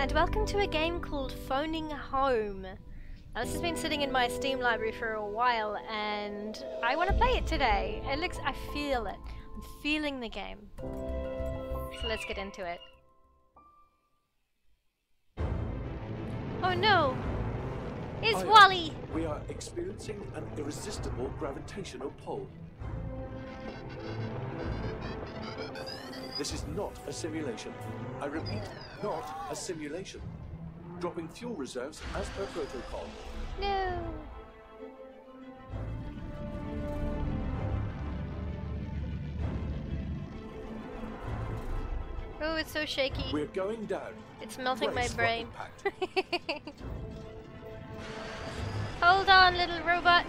and welcome to a game called Phoning Home. Now, this has been sitting in my Steam library for a while, and I want to play it today. It looks, I feel it. I'm feeling the game. So let's get into it. Oh no! It's Hiya. Wally! We are experiencing an irresistible gravitational pull. This is not a simulation. I repeat, not a simulation. Dropping fuel reserves as per protocol. No! Oh, it's so shaky. We're going down. It's melting my Brace for brain. Hold on, little robot.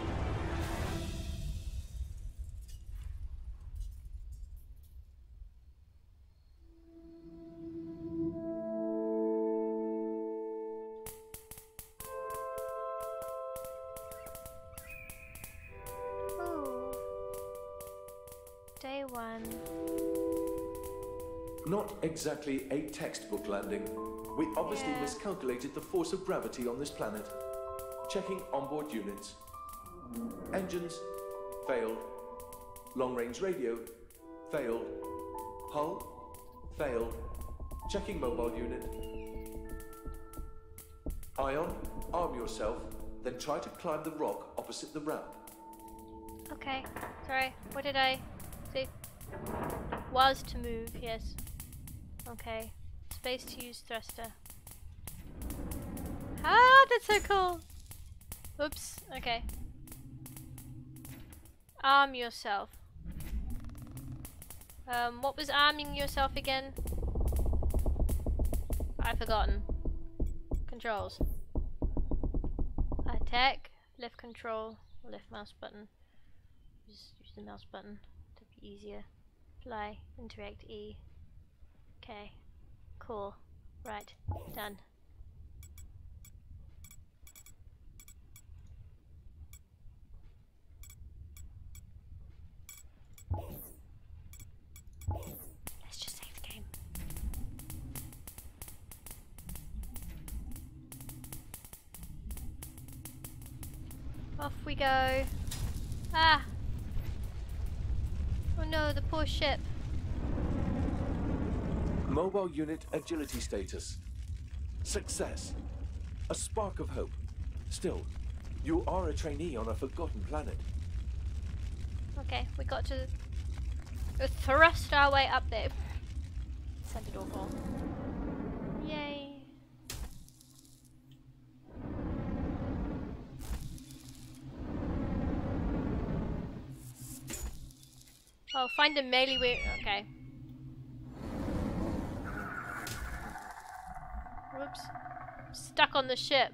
Not exactly a textbook landing. We obviously Yeah. miscalculated the force of gravity on this planet. Checking onboard units. Engines, failed. Long range radio, failed. Hull, failed. Checking mobile unit. Ion, arm yourself, then try to climb the rock opposite the ramp. Okay. Sorry. What did I say? Was to move, yes. Okay. Space to use thruster. Ah, that's so cool! Oops. Okay. Arm yourself. Um, what was arming yourself again? I've forgotten. Controls. Attack, left control, left mouse button. Just use the mouse button to be easier. Fly, interact E. Okay, cool. Right, done. Let's just save the game. Off we go. Ah! Oh no, the poor ship. Mobile unit agility status. Success. A spark of hope. Still, you are a trainee on a forgotten planet. Okay, we got to thrust our way up there. Sounded awful. Yay. Oh, find a melee way. Okay. Whoops. Stuck on the ship.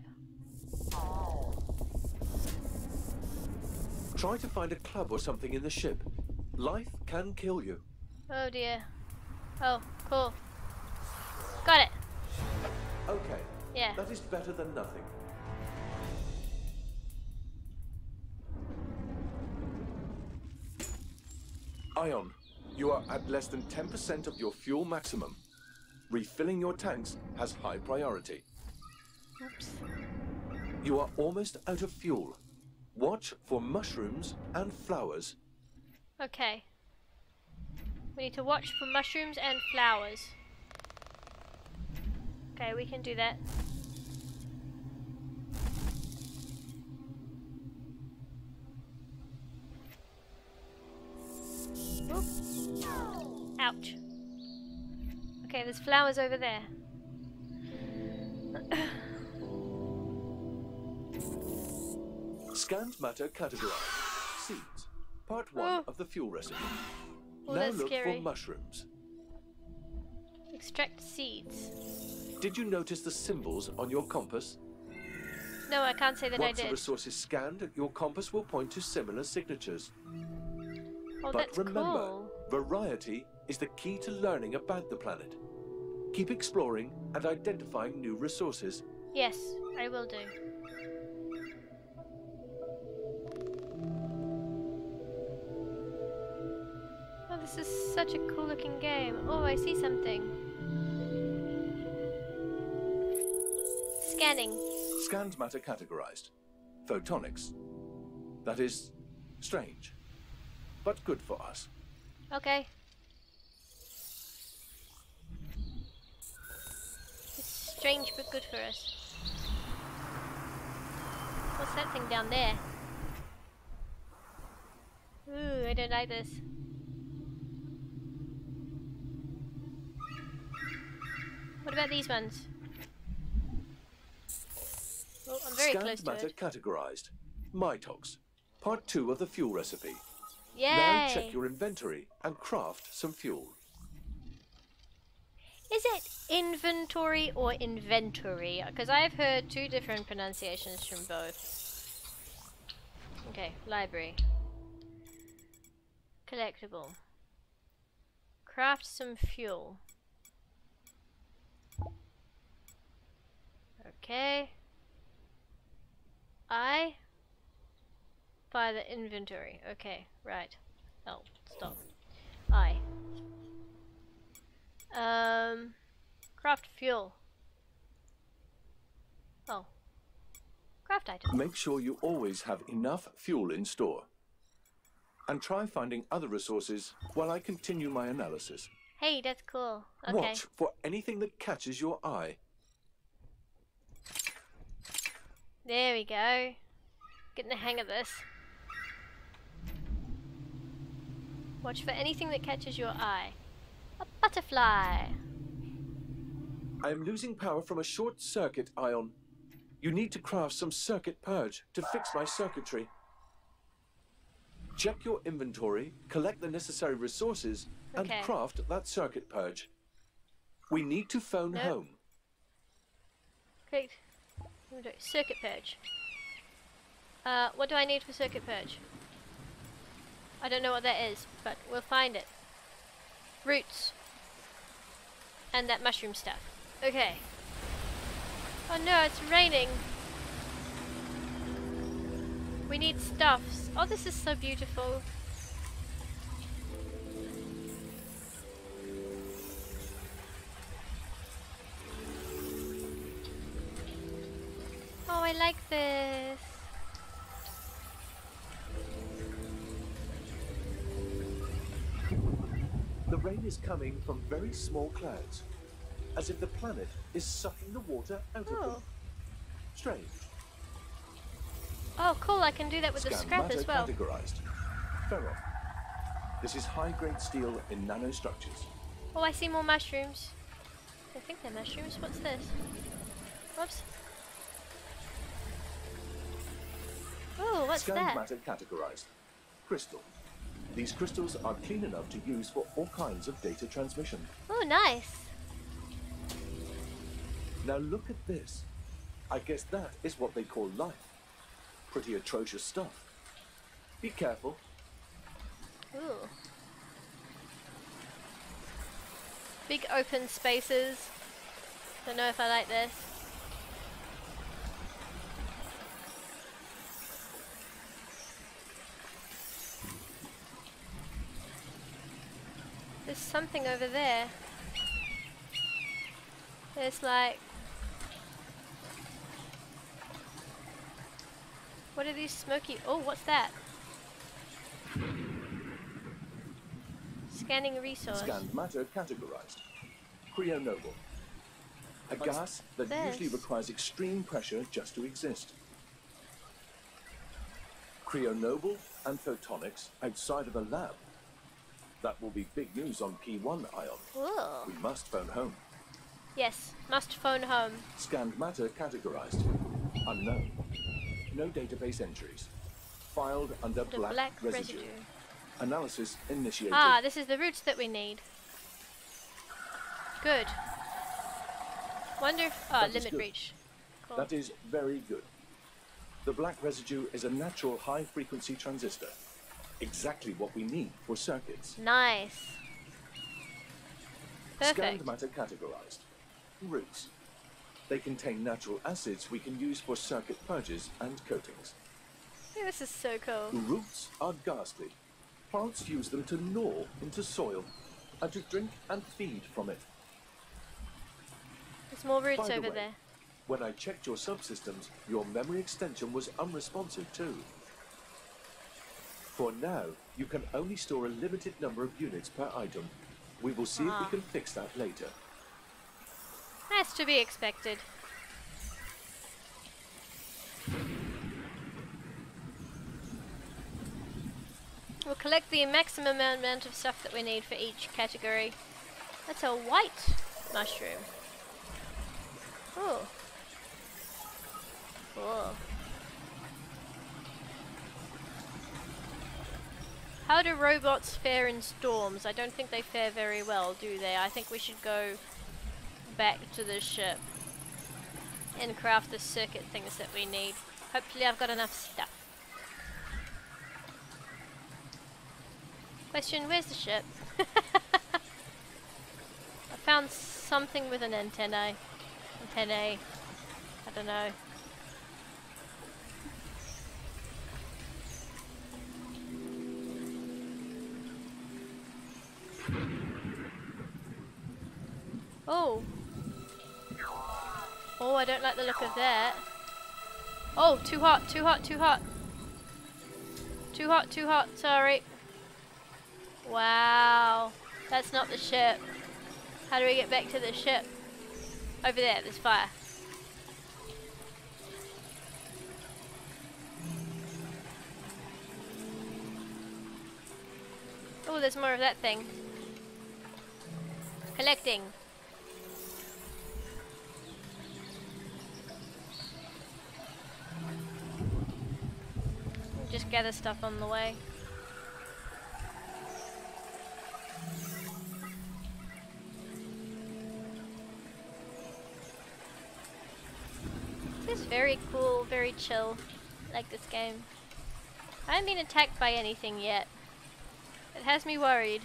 Try to find a club or something in the ship. Life can kill you. Oh dear. Oh, cool. Got it. Okay, Yeah. that is better than nothing. Ion, you are at less than 10% of your fuel maximum. Refilling your tanks has high priority. Oops. You are almost out of fuel. Watch for mushrooms and flowers. Okay. We need to watch for mushrooms and flowers. Okay, we can do that. There's flowers over there. Scanned matter categorized. Seeds. Part one Oh. of the fuel recipe. Oh, now look scary. for mushrooms. Extract seeds. Did you notice the symbols on your compass? No, I can't say that I did. Once a did. resource is scanned, your compass will point to similar signatures. Oh, but remember, cool. variety is the key to learning about the planet. Keep exploring and identifying new resources. Yes, I will do. Oh, this is such a cool looking game. Oh, I see something. scanning. Scanned matter categorized. Photonics. That is strange, but good for us. Okay. It's strange but good for us. What's that thing down there? Ooh, I don't like this. What about these ones? Oh, I'm very Scanned close to matter it. categorized. Mitox. Part two of the fuel recipe. Yay! Now check your inventory and craft some fuel. Is it inventory or inventory? Because I've heard two different pronunciations from both. Okay, library. Collectible. Craft some fuel. Okay. I by the inventory. Okay, right. Oh, stop. I. Um, craft fuel. Oh. Craft item. Make sure you always have enough fuel in store. And try finding other resources while I continue my analysis. Hey, that's cool. Okay. Watch for anything that catches your eye. There we go. Getting the hang of this. Watch for anything that catches your eye. Butterfly. I am losing power from a short circuit ion. You need to craft some circuit purge to fix my circuitry. Check your inventory, collect the necessary resources, and Okay. craft that circuit purge. We need to phone Nope. home. Great. Circuit purge. Uh, what do I need for circuit purge? I don't know what that is, but we'll find it. Roots. And that mushroom stuff. Okay. Oh no, it's raining. We need stuffs. Oh, this is so beautiful. Oh, I like this. Is coming from very small clouds, as if the planet is sucking the water out of Oh. them. Strange. Oh, cool. I can do that with the scrap as well. categorized. Ferron. This is high-grade steel in nanostructures. Oh, I see more mushrooms. I think they're mushrooms. What's this? Whoops. Oh, what's Scanned that? matter categorized. Crystal. These crystals are clean enough to use for all kinds of data transmission. Oh, nice. Now look at this. I guess that is what they call life. Pretty atrocious stuff. Be careful. Ooh. Big open spaces. Don't know if I like this. There's something over there. There's like. What are these smoky? Oh, what's that? Scanning resource. Scanned matter categorized. Cryonoble. A What's gas that this? usually requires extreme pressure just to exist. Cryonoble and photonics outside of a lab. That will be big news on P1, ion. We must phone home. Yes, must phone home. Scanned matter categorized. Unknown. No database entries. Filed under The black, black residue. residue. Analysis initiated. Ah, this is the roots that we need. Good. Wonder if. Ah, is limit reach. Cool. That is very good. The black residue is a natural high frequency transistor. Exactly what we need for circuits. Nice. Perfect. Scanned matter categorized. Roots. They contain natural acids we can use for circuit purges and coatings. Yeah, this is so cool. Roots are ghastly. Plants use them to gnaw into soil and to drink and feed from it. There's more roots By the over way, there. When I checked your subsystems, your memory extension was unresponsive too. For now, you can only store a limited number of units per item. We will see if Ah. we can fix that later. That's to be expected. We'll collect the maximum amount of stuff that we need for each category. That's a white mushroom. Oh. Cool. How do robots fare in storms? I don't think they fare very well, do they? I think we should go back to the ship and craft the circuit things that we need. Hopefully I've got enough stuff. Question, where's the ship? I found something with an antennae. Antennae. I don't know. Oh. Oh, I don't like the look of that. Oh, too hot, too hot, too hot. Too hot, too hot, sorry. Wow. That's not the ship. How do we get back to the ship? Over there, there's fire. Oh, there's more of that thing. Collecting. Just gather stuff on the way. This is very cool, very chill. I like this game. I haven't been attacked by anything yet. It has me worried.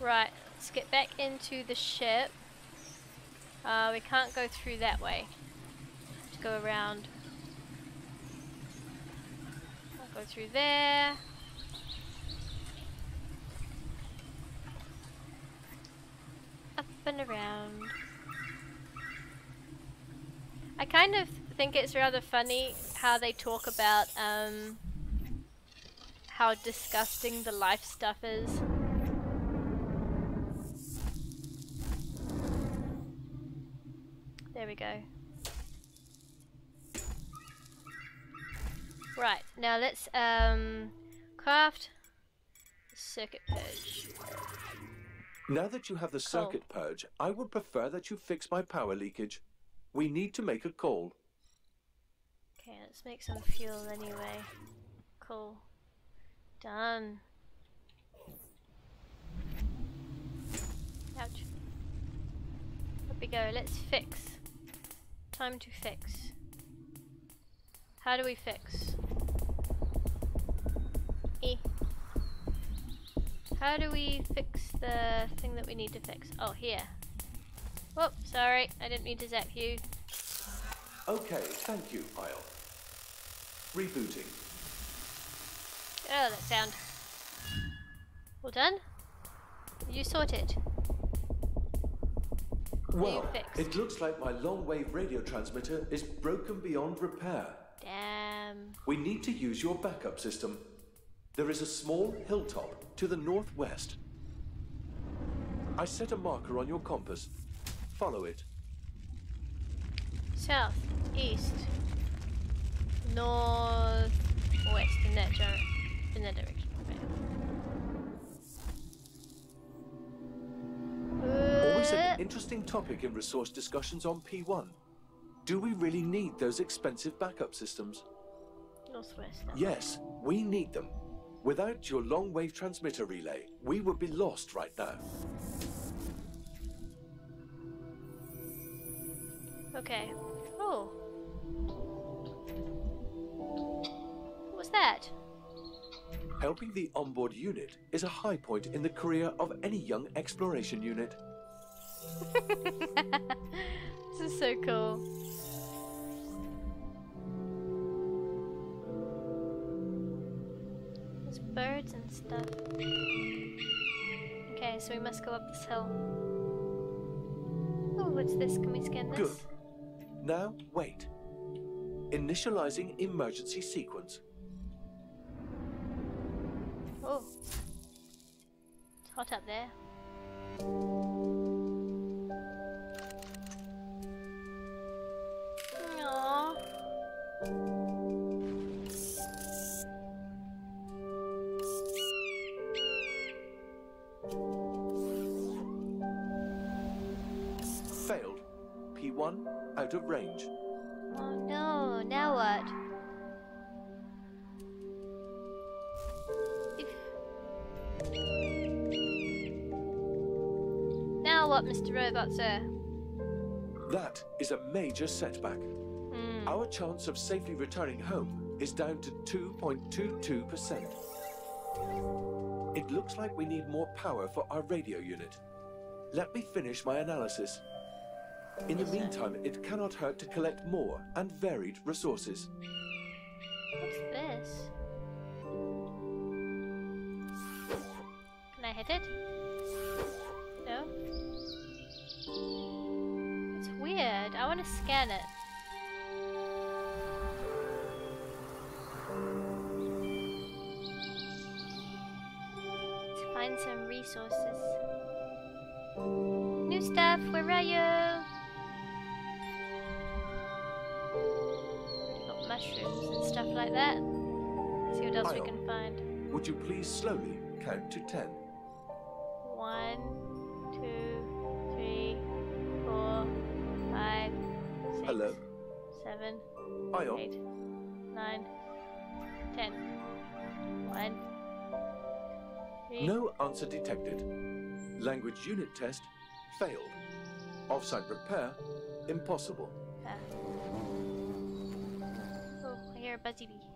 Right, let's get back into the ship. Uh, we can't go through that way. Let's go around. I'll go through there. Up and around. I kind of think it's rather funny how they talk about um, how disgusting the life stuff is. There we go. Right, now let's um, craft circuit purge. Now that you have the circuit purge, I would prefer that you fix my power leakage. We need to make a call. Okay, let's make some fuel anyway. Cool. Done. Ouch. Up we go, let's fix. Time to fix. How do we fix? E. How do we fix the thing that we need to fix? Oh, here. Whoop, sorry, I didn't mean to zap you. Okay, thank you, Isle. Rebooting. Oh, that sound. All done? You sorted. Well, it looks like my long-wave radio transmitter is broken beyond repair. Damn. We need to use your backup system. There is a small hilltop to the northwest. I set a marker on your compass. Follow it. South, east, north, west in that. In that direction. Interesting topic in resource discussions on P1. Do we really need those expensive backup systems? northwest. Yes, we need them. Without your long-wave transmitter relay, we would be lost right now. Okay. Oh. What was that? Helping the onboard unit is a high point in the career of any young exploration unit. this is so cool. There's birds and stuff. Okay, so we must go up this hill. Oh, what's this? Can we scan this? Good. Now, wait. Initializing emergency sequence. Oh. It's hot up there. What, Mr. Robot, sir? That is a major setback. Hmm. Our chance of safely returning home is down to 2.22%. It looks like we need more power for our radio unit. Let me finish my analysis. In the Yes, sir. meantime, it cannot hurt to collect more and varied resources. What's this? Count to 10? One, two, three, four, five, six, Hello? seven, Ion? eight, nine, ten. One, three. No answer detected. Language unit test failed. Offsite repair impossible. Ah. Oh, I hear a buzzy bee.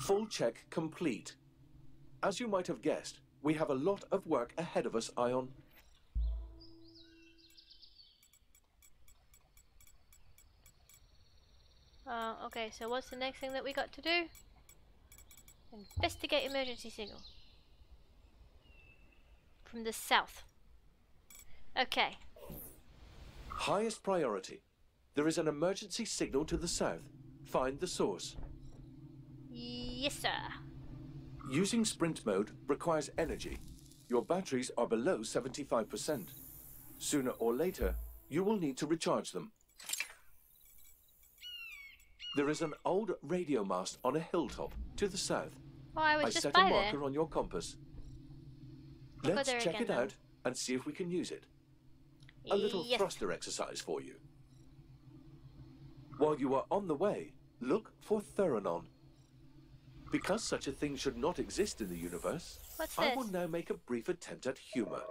Full check complete. As you might have guessed, we have a lot of work ahead of us, Ion. Uh, okay, so what's the next thing that we got to do? Investigate emergency signal. From the south. Okay. Highest priority. There is an emergency signal to the south. Find the source. Yes, sir. Using sprint mode requires energy. Your batteries are below 75%. Sooner or later, you will need to recharge them. There is an old radio mast on a hilltop to the south. Oh, I was I just set by a marker there. on your compass. I'll Let's check again it then. out and see if we can use it. A little yes. thruster exercise for you. While you are on the way, look for Theranon. Because such a thing should not exist in the universe, What's I this? will now make a brief attempt at humor.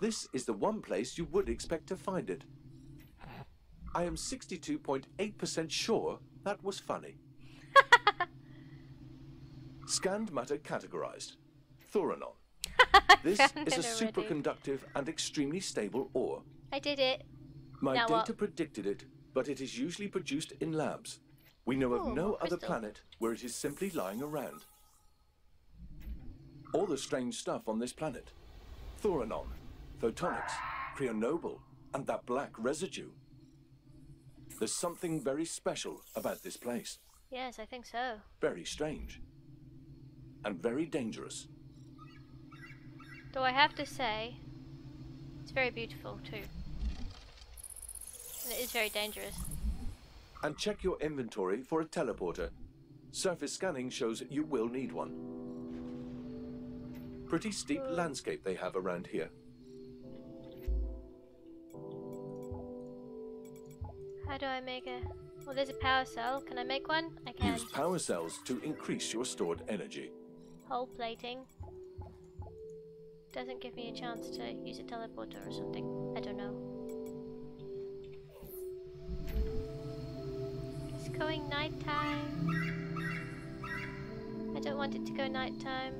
This is the one place you would expect to find it. I am 62.8% sure that was funny. Scanned matter categorized. Thuranon. This is a already. superconductive and extremely stable ore. I did it. My Now data what? predicted it, but it is usually produced in labs. We know of Oh, no other planet where it is simply lying around. All the strange stuff on this planet. Thoranon, photonics, Cryonoble, and that black residue. There's something very special about this place. Yes, I think so. Very strange. And very dangerous. Though I have to say, it's very beautiful too. And it is very dangerous. And check your inventory for a teleporter. Surface scanning shows you will need one. Pretty steep landscape they have around here. How do I make a... Well, there's a power cell. Can I make one? I can. Use power cells to increase your stored energy. Hole plating. Doesn't give me a chance to use a teleporter or something. I don't know. going nighttime. I don't want it to go nighttime.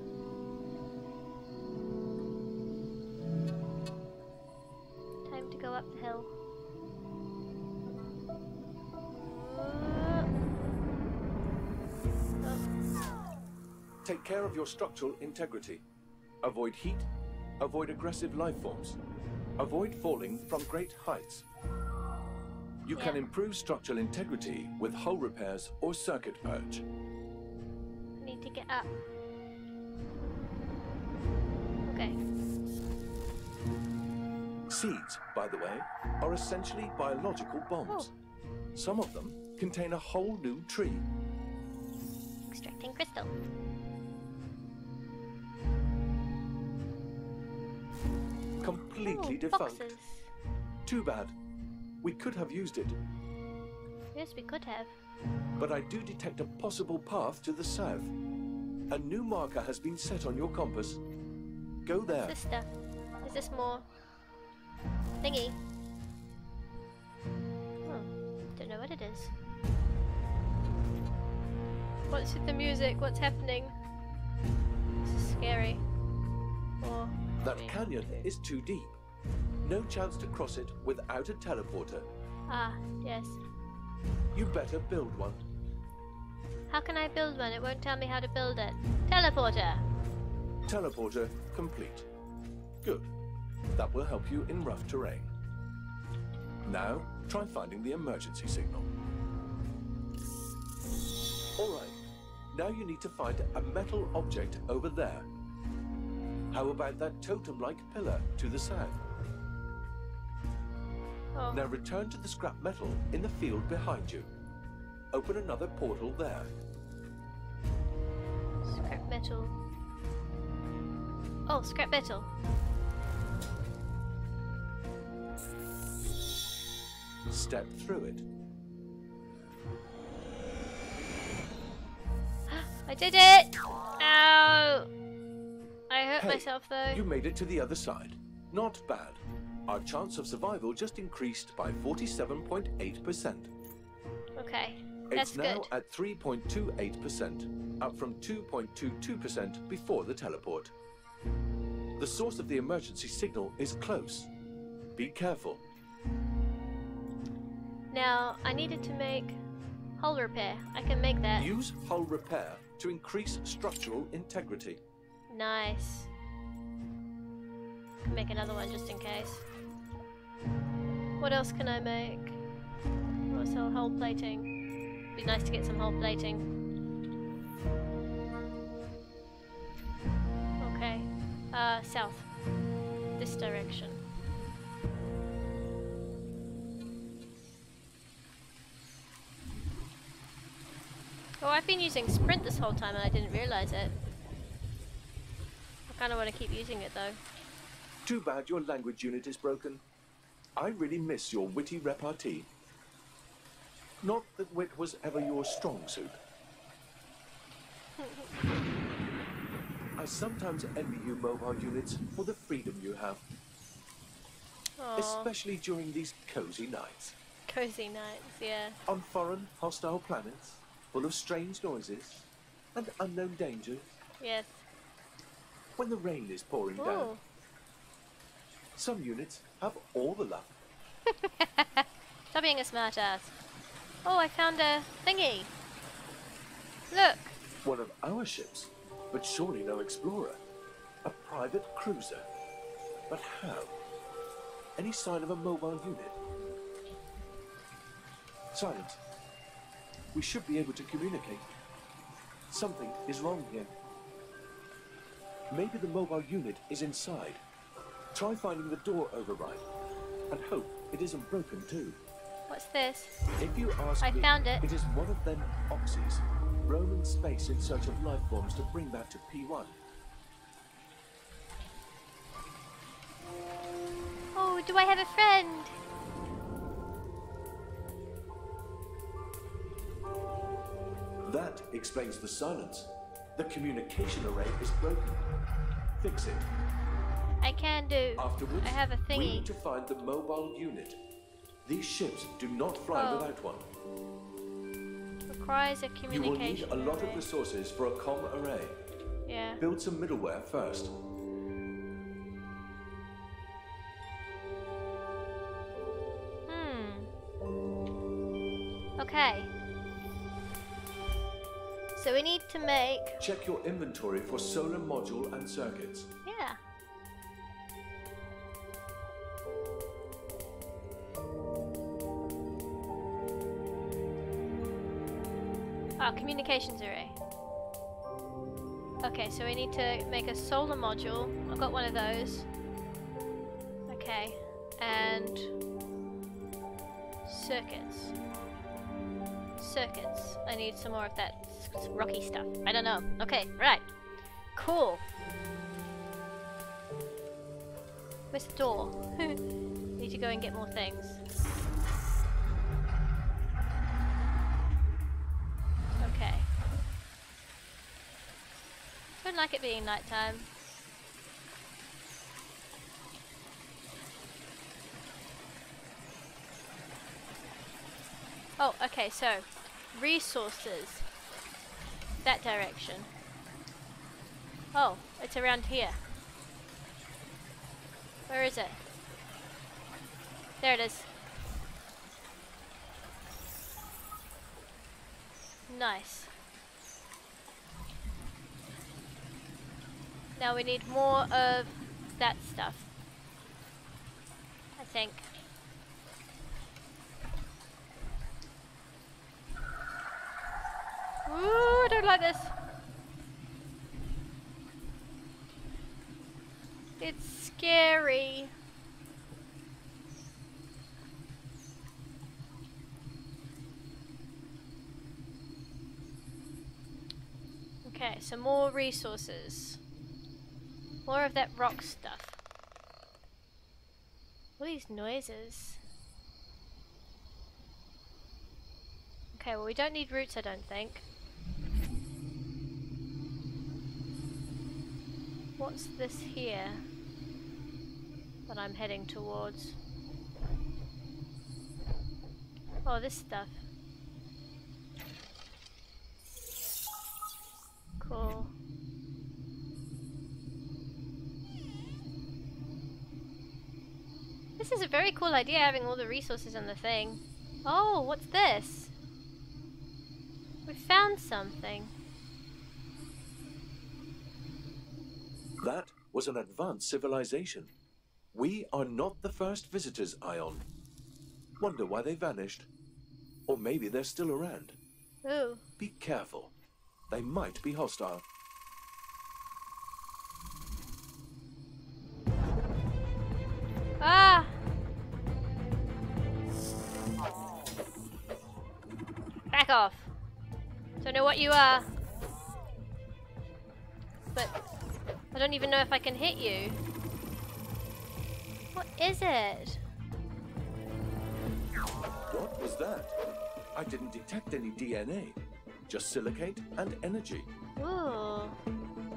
Time to go up the hill. Oh. Take care of your structural integrity. Avoid heat. Avoid aggressive life forms. Avoid falling from great heights. You can improve structural integrity with hull repairs or circuit purge. Need to get up. Okay. Seeds, by the way, are essentially biological bombs. Oh. Some of them contain a whole new tree. Extracting crystal. Completely Ooh, defunct. boxes. Too bad. We could have used it, Yes, we could have. but I do detect a possible path to the south. A new marker has been set on your compass. Go there. Stuff? Is this more thingy? Oh, don't know what it is. What's with the music? What's happening? This is scary. Or That canyon is too deep. No chance to cross it without a teleporter. Ah, yes. You better build one. How can I build one? It won't tell me how to build it. Teleporter! Teleporter complete. Good. That will help you in rough terrain. Now, try finding the emergency signal. Alright, now you need to find a metal object over there. How about that totem-like pillar to the south? Oh, Now return to the scrap metal in the field behind you. Open another portal there. scrap metal. Oh, scrap metal. Step through it. I did it! Ow! I hurt Hey, myself though. You made it to the other side. Not bad. Our chance of survival just increased by 47.8%. Okay, that's It's now good. at 3.28%, up from 2.22% before the teleport. The source of the emergency signal is close. Be careful. Now, I needed to make hull repair. I can make that. Use hull repair to increase structural integrity. Nice. Can make another one just in case. What else can I make? What's hull hull plating? It'd be nice to get some hull plating. Okay. Uh, south. This direction. Oh, I've been using sprint this whole time and I didn't realize it. I kind of want to keep using it though. Too bad your language unit is broken. I really miss your witty repartee. Not that wit was ever your strong suit. I sometimes envy you mobile units for the freedom you have, Aww, especially during these cozy nights. cozy nights, yeah. On foreign, hostile planets, full of strange noises and unknown dangers, Yes. when the rain is pouring Ooh. down. Some units have all the luck. Stop being a smartass. Oh, I found a thingy. Look. One of our ships, but surely no explorer. A private cruiser. But how? Any sign of a mobile unit? Silence. We should be able to communicate. Something is wrong here. Maybe the mobile unit is inside. Try finding the door override. And hope it isn't broken too. What's this? If you ask I me, found it. It is one of them oxys. Roam in space in search of life forms to bring back to P1. Oh, do I have a friend? That explains the silence. The communication array is broken. Fix it. I can do. Afterwards, I have a thingy. we need to find the mobile unit. These ships do not fly Oh. without one. Requires a communication. You will need a lot array. of resources for a com array. Yeah. Build some middleware first. Hmm. Okay. So we need to make. Check your inventory for solar module and circuits. Yeah. Communications array. Okay, so we need to make a solar module. I've got one of those. Okay, and circuits. Circuits. I need some more of that rocky stuff. I don't know. Okay, right. Cool. Where's the door? need to go and get more things. Being nighttime. Oh, okay, so resources. That direction. Oh, it's around here. Where is it? There it is. Nice. Now we need more of that stuff. I think. Ooh, I don't like this. It's scary. Okay, so more resources. More of that rock stuff. All these noises. Okay, well we don't need roots I don't think. What's this here that I'm heading towards? Oh, this stuff. This is a very cool idea having all the resources on the thing. Oh, what's this? We found something. That was an advanced civilization. We are not the first visitors, Ion. Wonder why they vanished. Or maybe they're still around. Ooh. Be careful. They might be hostile. Off. Don't know what you are. But I don't even know if I can hit you. What is it? What was that? I didn't detect any DNA. Just silicate and energy. Ooh.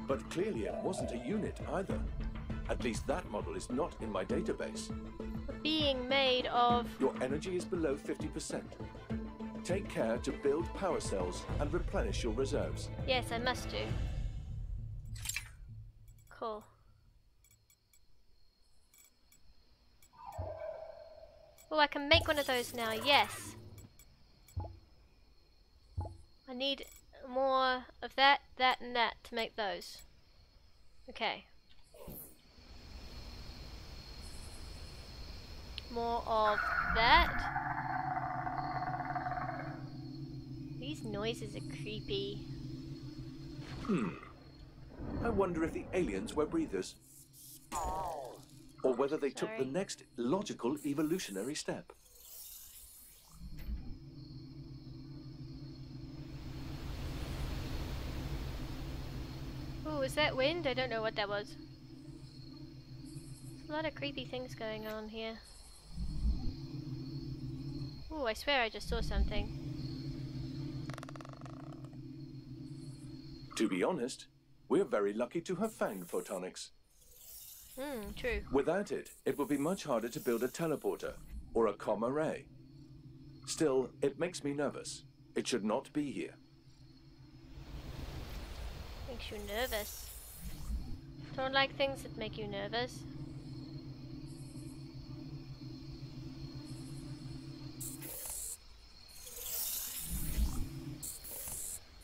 But clearly it wasn't a unit either. At least that model is not in my database. Being made of... Your energy is below 50%. Take care to build power cells and replenish your reserves. Yes, I must do. Cool. Oh, I can make one of those now, yes. I need more of that, that, and that to make those. Okay. More of that. These noises are creepy. Hmm. I wonder if the aliens were breathers. Or whether they took the next logical evolutionary step. Oh, is that wind? I don't know what that was. There's a lot of creepy things going on here. Oh, I swear I just saw something. To be honest, we're very lucky to have found photonics. Hmm, true. Without it, it would be much harder to build a teleporter or a com array. Still, it makes me nervous. It should not be here. Makes you nervous. Don't like things that make you nervous.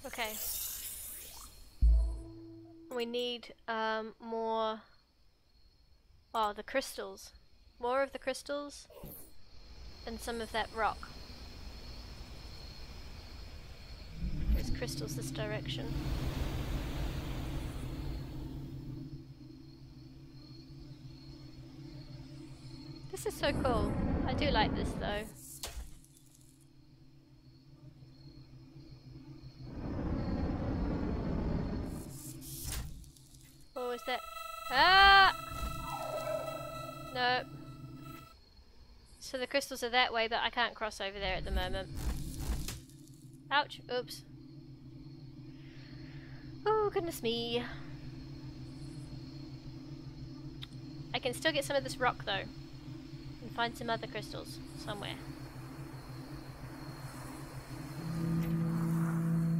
Okay. We need um, more. Oh, the crystals. More of the crystals and some of that rock. There's crystals this direction. This is so cool. I do like this though. Crystals are that way, but I can't cross over there at the moment. Ouch. Oops. Oh, goodness me. I can still get some of this rock, though. And find some other crystals somewhere.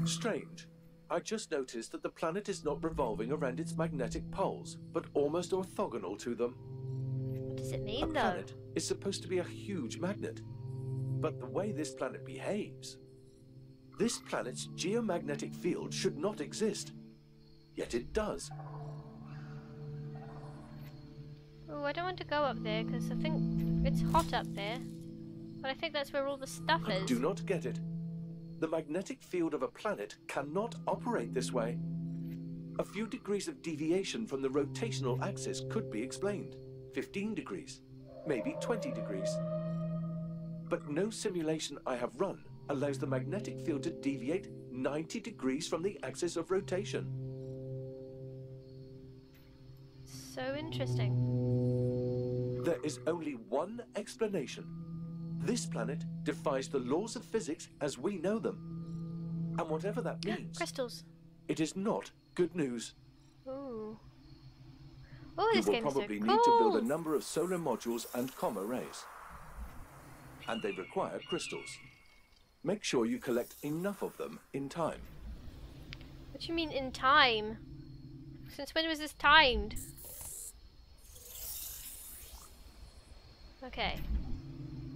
Strange. I just noticed that the planet is not revolving around its magnetic poles, but almost orthogonal to them. What does it A though? planet is supposed to be a huge magnet. But the way this planet behaves, this planet's geomagnetic field should not exist. Yet it does. Oh, I don't want to go up there because I think it's hot up there. But I think that's where all the stuff is. I is. do not get it. The magnetic field of a planet cannot operate this way. A few degrees of deviation from the rotational axis could be explained. 15 degrees, maybe 20 degrees. But no simulation I have run allows the magnetic field to deviate 90 degrees from the axis of rotation. So interesting. There is only one explanation. This planet defies the laws of physics as we know them. And whatever that means, Crystals. it is not good news. Ooh. Oh, You this will is so probably cool. need to build a number of solar modules and com arrays. And they require crystals. Make sure you collect enough of them in time. What do you mean in time? Since when was this timed? Okay.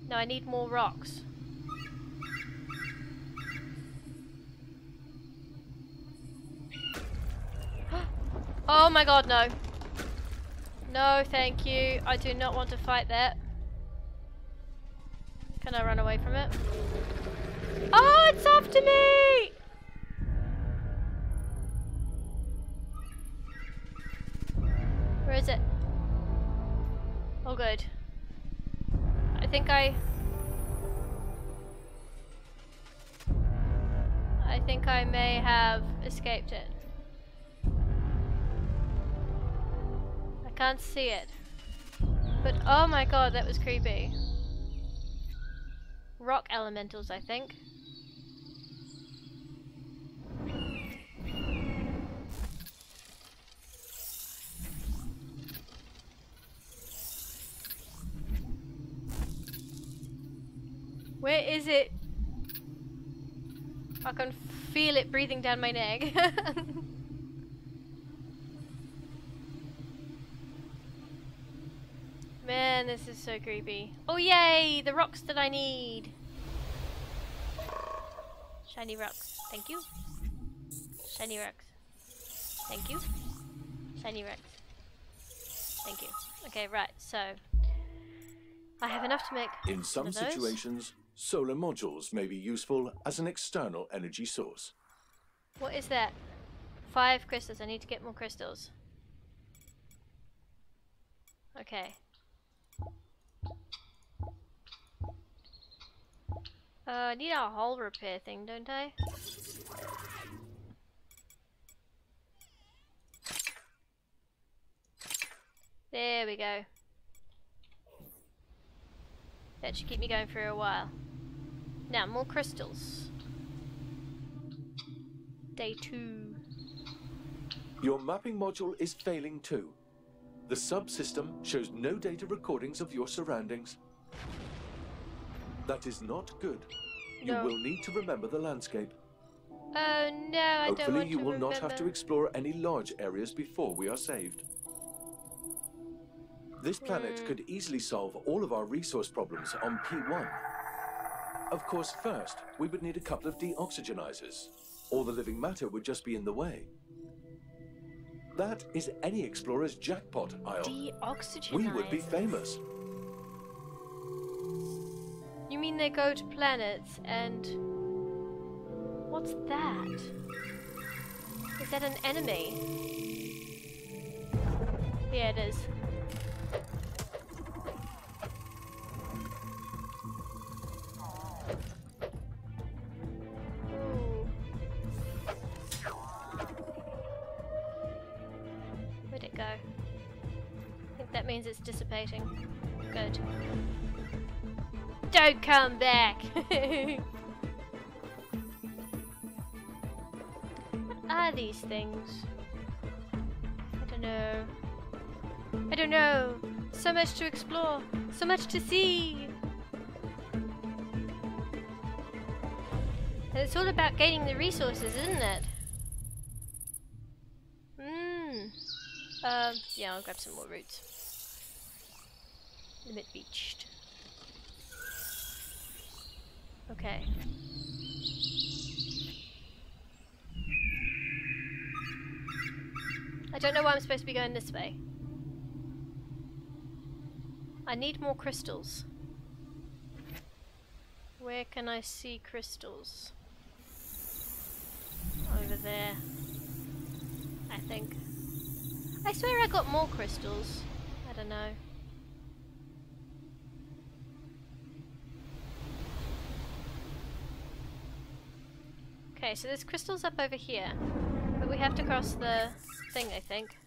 No, I need more rocks. oh my god, no. No, thank you. I do not want to fight that. Can I run away from it? Oh, it's after me! Where is it? Oh, good. I think I... I think I may have escaped it. Can't see it. But oh my god, that was creepy. Rock elementals, I think. Where is it? I can feel it breathing down my neck. Man, this is so creepy. Oh yay! The rocks that I need! Shiny rocks. Thank you. Shiny rocks. Thank you. Shiny rocks. Thank you. Okay, right, so... I have enough to make In some one of those. situations, solar modules may be useful as an external energy source. What is that? Five crystals. I need to get more crystals. Okay. Uh, I need a hull repair thing, don't I? There we go. That should keep me going for a while. Now, more crystals. Day two. Your mapping module is failing too. The subsystem shows no data recordings of your surroundings. That is not good. You No. will need to remember the landscape. Oh no, I don't Hopefully want you to will remember. not have to explore any large areas before we are saved. This planet Hmm. could easily solve all of our resource problems on P1. Of course, first, we would need a couple of deoxygenizers. All the living matter would just be in the way. That is any explorer's jackpot, Ion. Deoxygenize. We would be famous. They go to planets and... What's that? Is that an enemy? Yeah, it is. Don't come back! what are these things? I don't know. I don't know. So much to explore. So much to see. And it's all about gaining the resources, isn't it? Mmm. Yeah, I'll grab some more roots. Limit reached. Okay. I don't know why I'm supposed to be going this way. I need more crystals. Where can I see crystals? Over there. I think. I swear I got more crystals. I don't know. Okay, so there's crystals up over here. But we have to cross the thing, I think.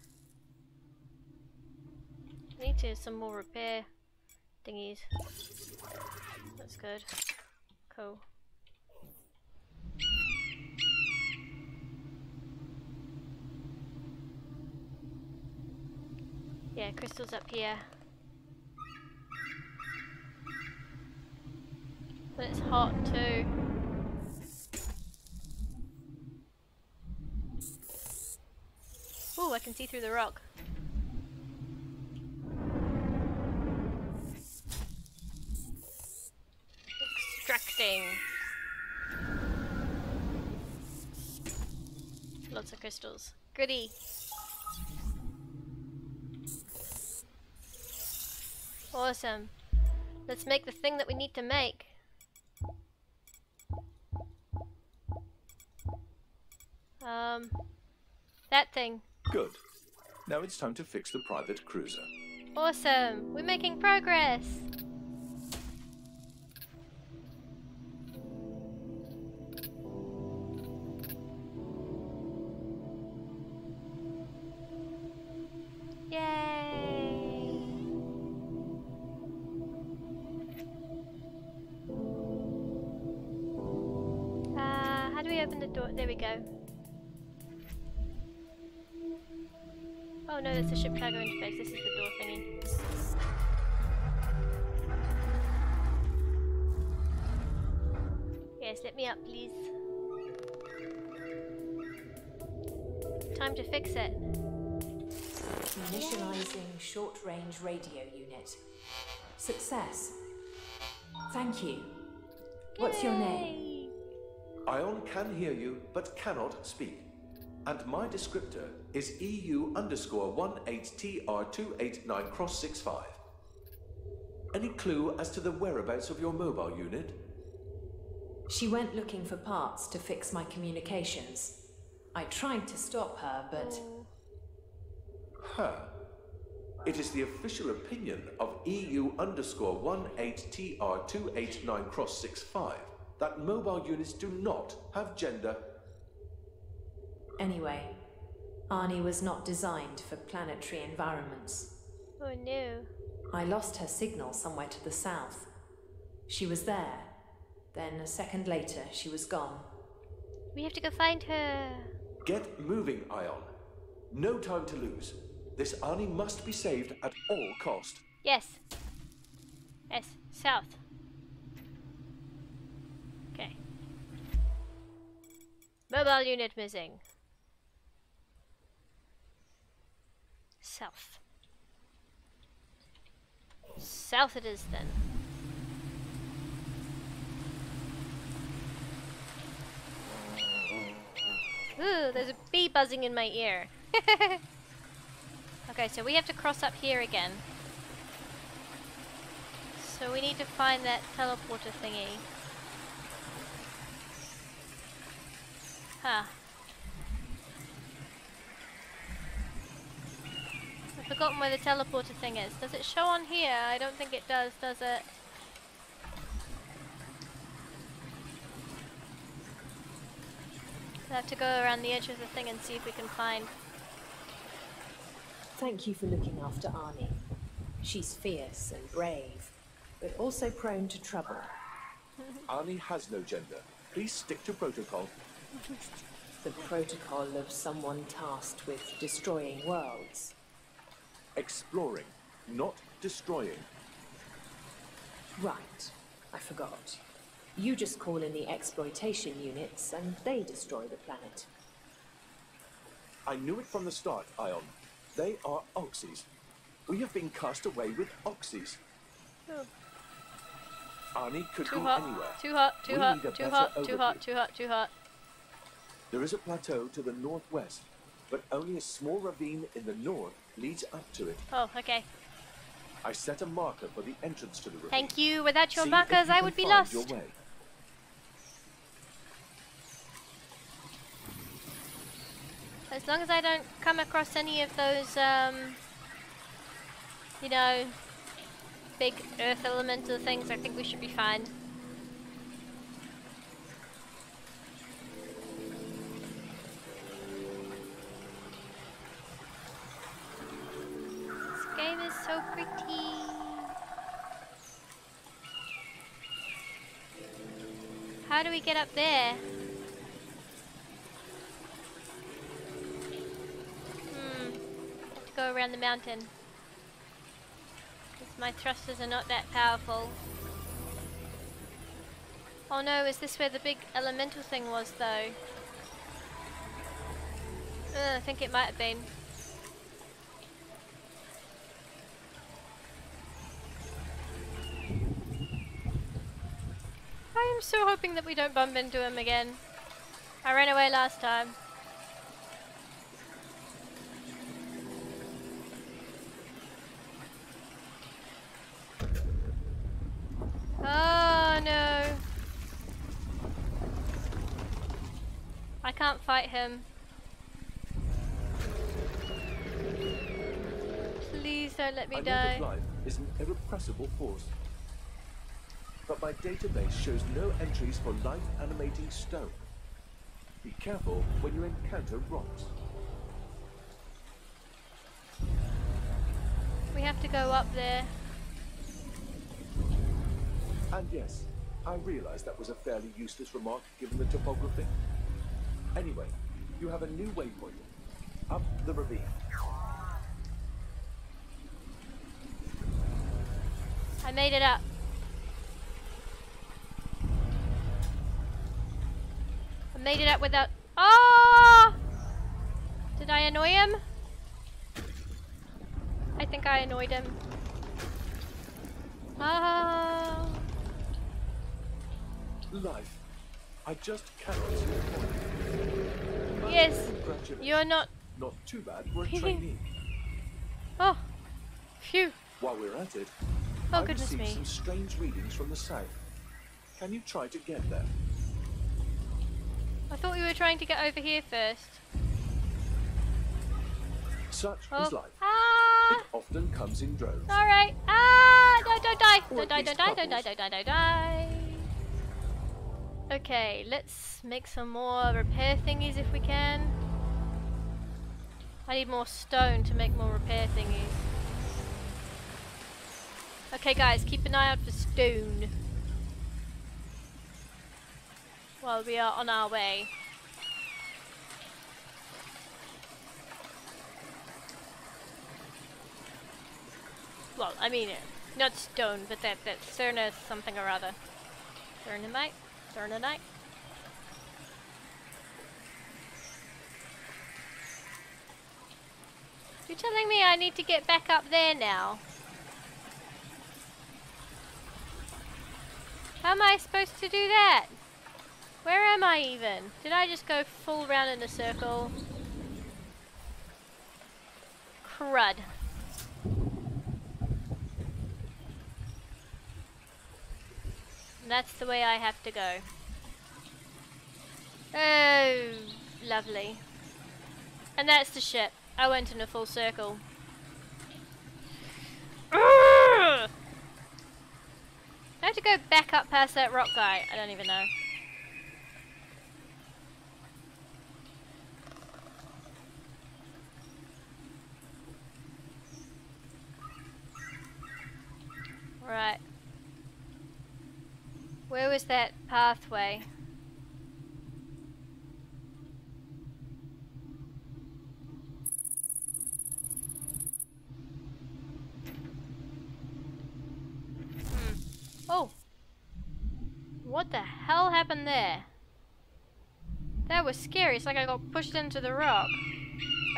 Need to some more repair thingies. That's good. Cool. Yeah, crystals up here. But it's hot too. Ooh, I can see through the rock. Extracting. Lots of crystals. Goody. Awesome. Let's make the thing that we need to make. Um, that thing. Good. Now it's time to fix the private cruiser. Awesome. We're making progress. Range radio unit. Success. Thank you. What's your name? Yay! Ion can hear you, but cannot speak. And my descriptor is EU underscore 18TR289 cross 65. Any clue as to the whereabouts of your mobile unit? She went looking for parts to fix my communications. I tried to stop her, but Her. It is the official opinion of EU underscore 18TR289 cross 65 that mobile units do not have gender. anyway, Ani was not designed for planetary environments. oh no. I lost her signal somewhere to the south. She was there. Then a second later, she was gone. We have to go find her. Get moving, Ion. No time to lose. This Ani must be saved at all cost. Yes. Yes, south. Okay. Mobile unit missing. South. South it is then. Ooh, there's a bee buzzing in my ear. Okay, so we have to cross up here again. So we need to find that teleporter thingy. Huh. I've forgotten where the teleporter thing is. Does it show on here? I don't think it does, does it? We'll have to go around the edge of the thing and see if we can find. Thank you for looking after Ani. She's fierce and brave, but also prone to trouble. Ani has no gender. Please stick to protocol. The protocol of someone tasked with destroying worlds. Exploring, not destroying. Right, I forgot. You just call in the exploitation units and they destroy the planet. I knew it from the start, Ion. They are Oxys. We have been cast away with Oxys. Oh. Ani could Too be hot, anywhere. too hot, too We hot, too hot, too hot, too hot, too hot. There is a plateau to the northwest, but only a small ravine in the north leads up to it. Oh, okay. I set a marker for the entrance to the ravine. Thank you. Without your See markers, you I would be lost. Your way. As long as I don't come across any of those, um, you know, big earth elemental things, I think we should be fine. This game is so pretty. How do we get up there? Hmm. Have to go around the mountain. 'Cause my thrusters are not that powerful. Oh no, is this where the big elemental thing was though? Uh, I think it might have been. I am so hoping that we don't bump into him again. I ran away last time. Oh no. I can't fight him. Please don't let me know die. life is an irrepressible force. But my database shows no entries for life animating stone. Be careful when you encounter rocks. We have to go up there. And yes, I realize that was a fairly useless remark given the topography. Anyway, you have a new waypoint. Up the ravine. I made it up. I made it up without. Oh! Did I annoy him? I think I annoyed him. Ah! Life. I just cannot see the point. Yes, you're not. Not too bad for a trainee. Oh, phew. While we're at it, Oh, I goodness received me. some strange readings from the south. Can you try to get there? I thought we were trying to get over here first. Such Oh. is life. Ah! It often comes in droves. Alright. Ah! No, don't die! Don't at die, don't die, don't die, don't die, don't die. Okay, let's make some more repair thingies if we can. I need more stone to make more repair thingies. Okay guys, keep an eye out for stone. While we are on our way. Well, I mean, not stone, but that, that Cerna something or other. Cernamite? Cernanite? You're telling me I need to get back up there now? How am I supposed to do that? Where am I even? Did I just go full round in a circle? crud. That's the way I have to go. Oh, lovely. And that's the ship. I went in a full circle. I have to go back up past that rock guy. I don't even know. Right. Where was that pathway? Hmm. Oh! What the hell happened there? That was scary. It's like I got pushed into the rock.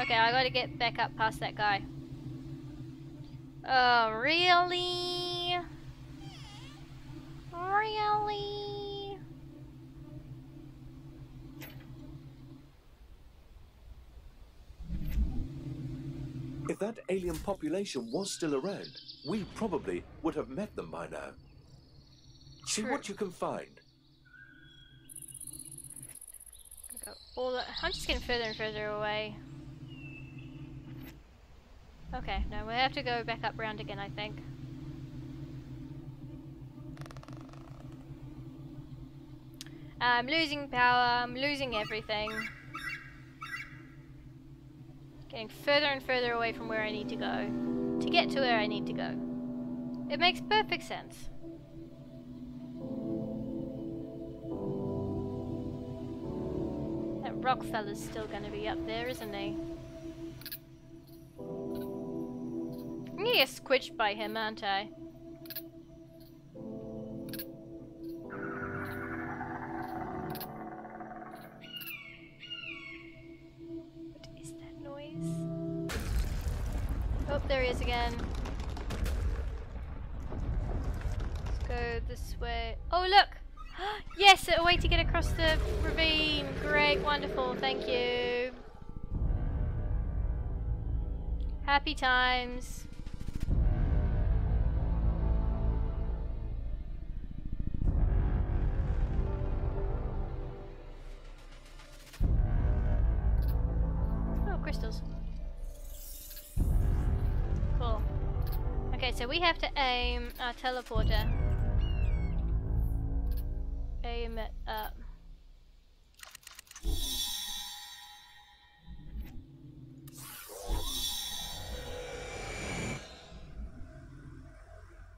Okay, I gotta get back up past that guy. Oh, really? Really? If that alien population was still around, we probably would have met them by now. See True. what you can find. The- I'm just getting further and further away. Okay, no, we have to go back up round again, I think. I'm losing power, I'm losing everything. Getting further and further away from where I need to go. To get to where I need to go. It makes perfect sense. That rock fella's still gonna be up there, isn't he? I'm gonna get squished by him, aren't I? Is again. Let's go this way. Oh, look! yes, a way to get across the ravine. Great, wonderful, thank you. Happy times. We have to aim our teleporter. Aim it up.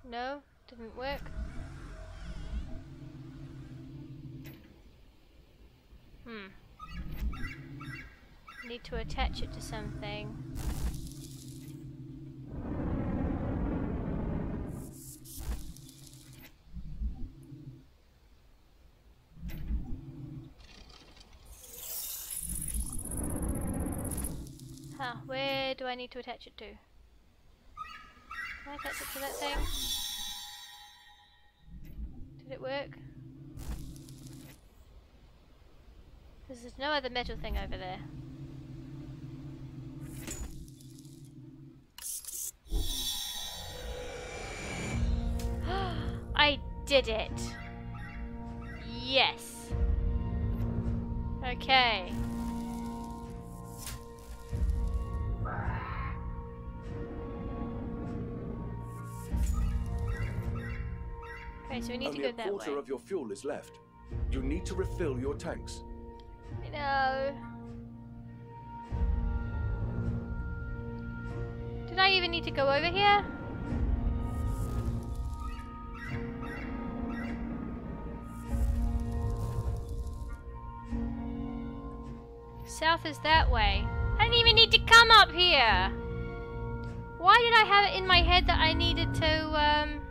No, didn't work. Hmm. Need to attach it to something. Do I need to attach it to? Can I attach it to that thing? Did it work? Because there's no other metal thing over there. Okay, so we need Only to a go that quarter way. of your fuel is left. You need to refill your tanks. I know. Did I even need to go over here? South is that way. I didn't even need to come up here! Why did I have it in my head that I needed to, um...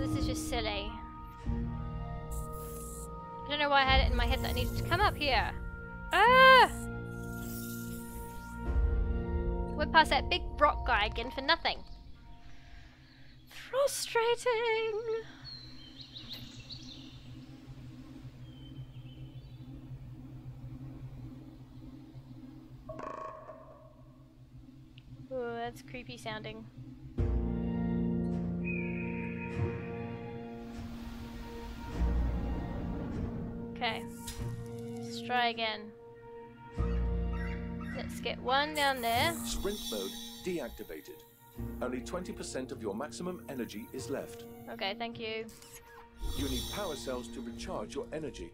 this is just silly. I don't know why I had it in my head that I needed to come up here. Ah! Went past that big rock guy again for nothing. Frustrating! Ooh, that's creepy sounding. Okay. Let's try again. Let's get one down there. Sprint mode deactivated. Only 20% of your maximum energy is left. Okay, thank you. You need power cells to recharge your energy.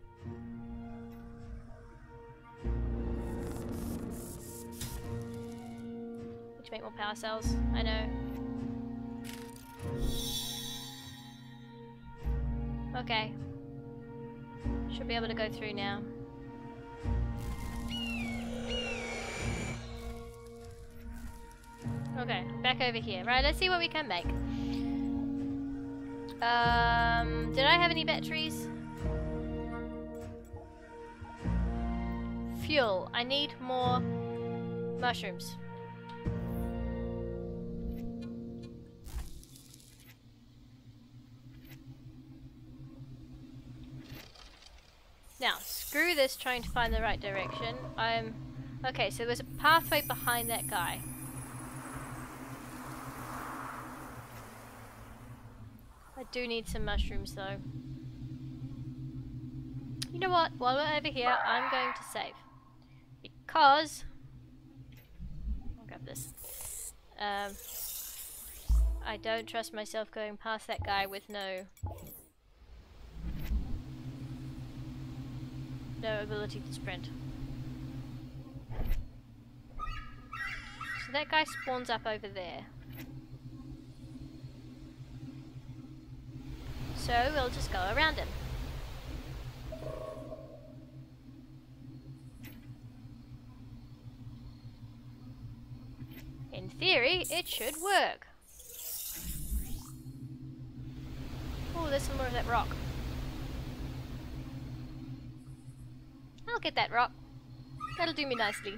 Need to make more power cells. I know. Okay. Should be able to go through now. Okay, back over here. Right, let's see what we can make. Um, did I have any batteries? Fuel. I need more mushrooms. Screw this trying to find the right direction. I'm... Okay, so there's a pathway behind that guy. I do need some mushrooms though. You know what? While we're over here, I'm going to save. Because... I'll grab this. Um, I don't trust myself going past that guy with no... No ability to sprint. So that guy spawns up over there. So we'll just go around him. In theory, it should work. Oh, there's some more of that rock. I'll get that rock. That'll do me nicely.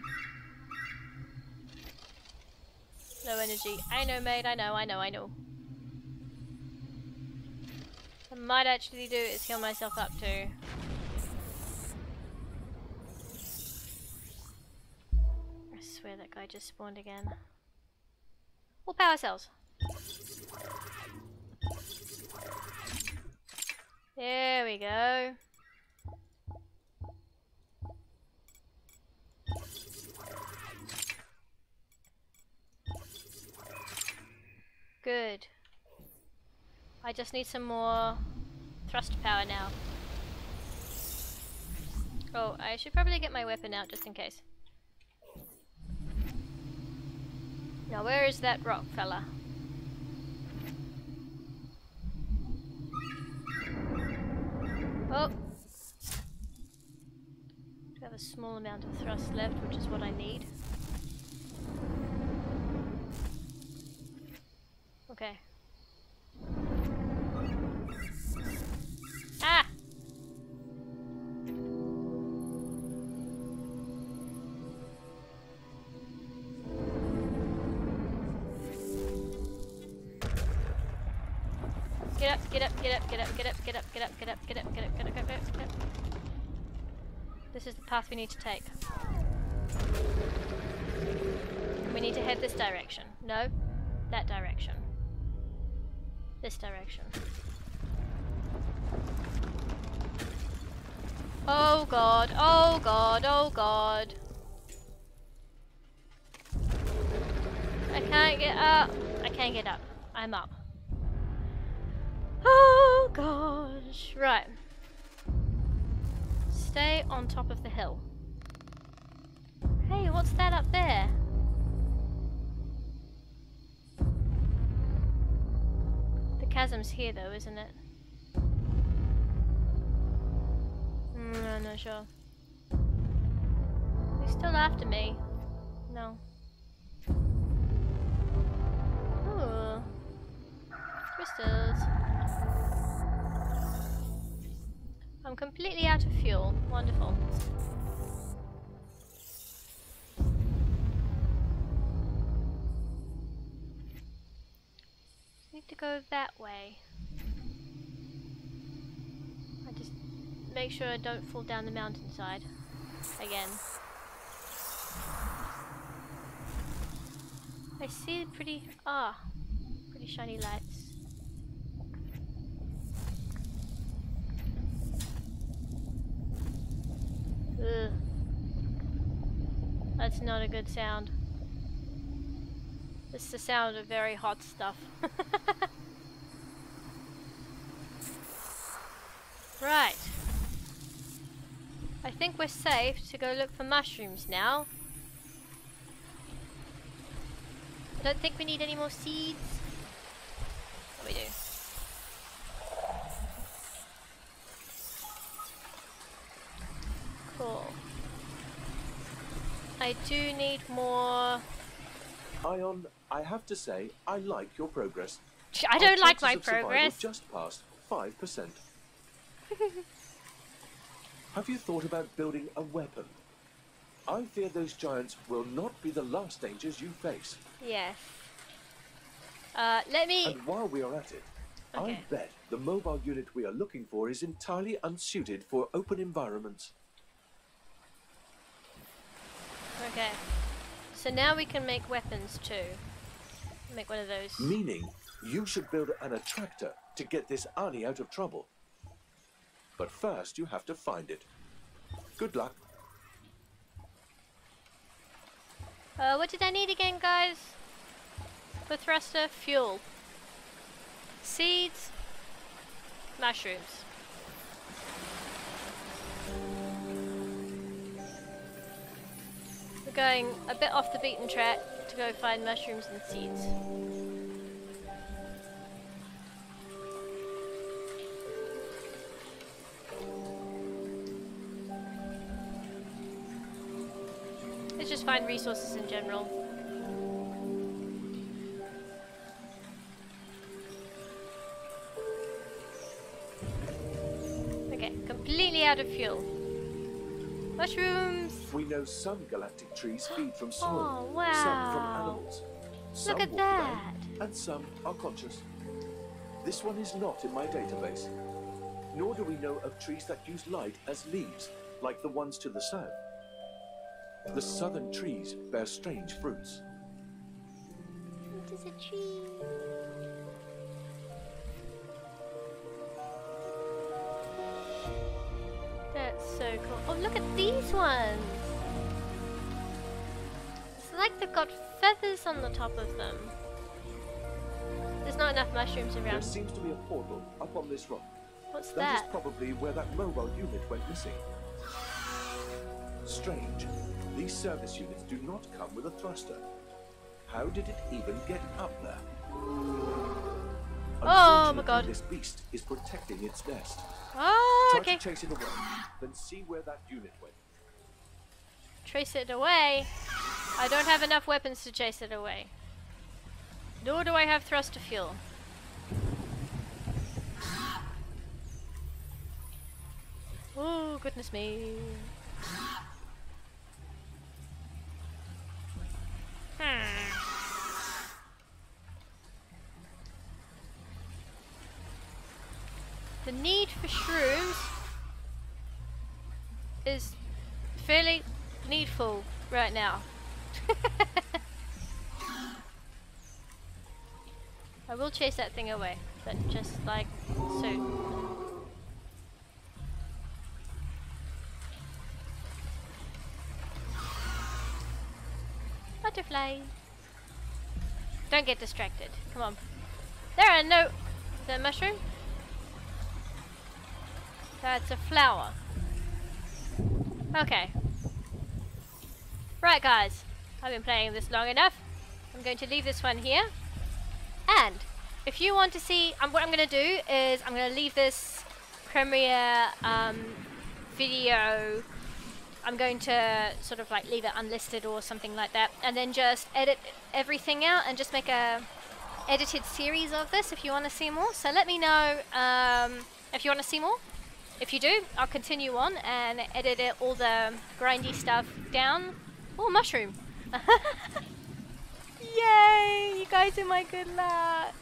No energy. I know, mate. I know, I know, I know. I might actually do is heal myself up too. I swear that guy just spawned again. All power cells. There we go. Good. I just need some more thrust power now. Oh, I should probably get my weapon out just in case. Now where is that rock fella? Oh! I have a small amount of thrust left, which is what I need. This is the path we need to take. We need to head this direction. No, that direction. This direction. Oh god, oh god, oh god. I can't get up. I can't get up. I'm up. Oh gosh. Right. Stay on top of the hill. Hey, what's that up there? The chasm's here though, isn't it? Mm, I'm not sure. He's still after me. No. Ooh. Crystals. I'm completely out of fuel. Wonderful. Need to go that way. I just make sure I don't fall down the mountainside again. I see pretty ah, pretty shiny lights. That's not a good sound. It's the sound of very hot stuff. right. I think we're safe to go look for mushrooms now. I don't think we need any more seeds. we do. Cool. I do need more... Ion, I have to say, I like your progress. I don't Our like my chances of survival progress. Just past 5%. have you thought about building a weapon? I fear those giants will not be the last dangers you face. Yes. Uh, let me... And while we are at it, Okay. I bet the mobile unit we are looking for is entirely unsuited for open environments. Okay. So now we can make weapons too. Make one of those. Meaning, you should build an attractor to get this Ani out of trouble. But first, you have to find it. Good luck. Uh, what did I need again, guys? For thruster, fuel. Seeds. Mushrooms. We're going a bit off the beaten track to go find mushrooms and seeds. Let's just find resources in general. Okay, completely out of fuel. Mushrooms! We know some galactic trees feed from soil, Oh, some from animals. Some at walk around, that. and some are conscious. This one is not in my database. Nor do we know of trees that use light as leaves, like the ones to the south. The southern trees bear strange fruits. It is a tree. That's so cool. Oh, look at these ones! They've got feathers on the top of them. There's not enough mushrooms around. There seems to be a portal up on this rock. What's that? That is probably where that mobile unit went missing. Strange. These service units do not come with a thruster. How did it even get up there? Oh my God. This beast is protecting its nest. Oh, Try okay. to chase it away, then see where that unit went. Trace it away. I don't have enough weapons to chase it away. Nor do I have thruster fuel. Oh, goodness me. Hmm. The need for shrooms is fairly needful right now. I will chase that thing away, but just like soon. Butterfly. Don't get distracted. Come on. There are no. A mushroom? That's a flower. Okay. Right, guys. I've been playing this long enough. I'm going to leave this one here. And if you want to see, um, what I'm going to do is I'm going to leave this premiere um, video. I'm going to sort of like leave it unlisted or something like that, and then just edit everything out and just make a edited series of this if you want to see more. So let me know um, if you want to see more. If you do, I'll continue on and edit it, all the grindy stuff down. Oh, mushroom! Yay! You guys are my good luck.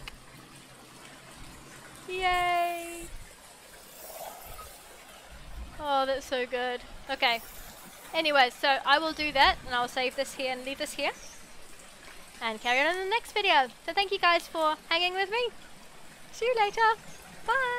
Yay! Oh, that's so good. Okay. Anyway, so I will do that and I'll save this here and leave this here. And carry on in the next video. So thank you guys for hanging with me. See you later. Bye!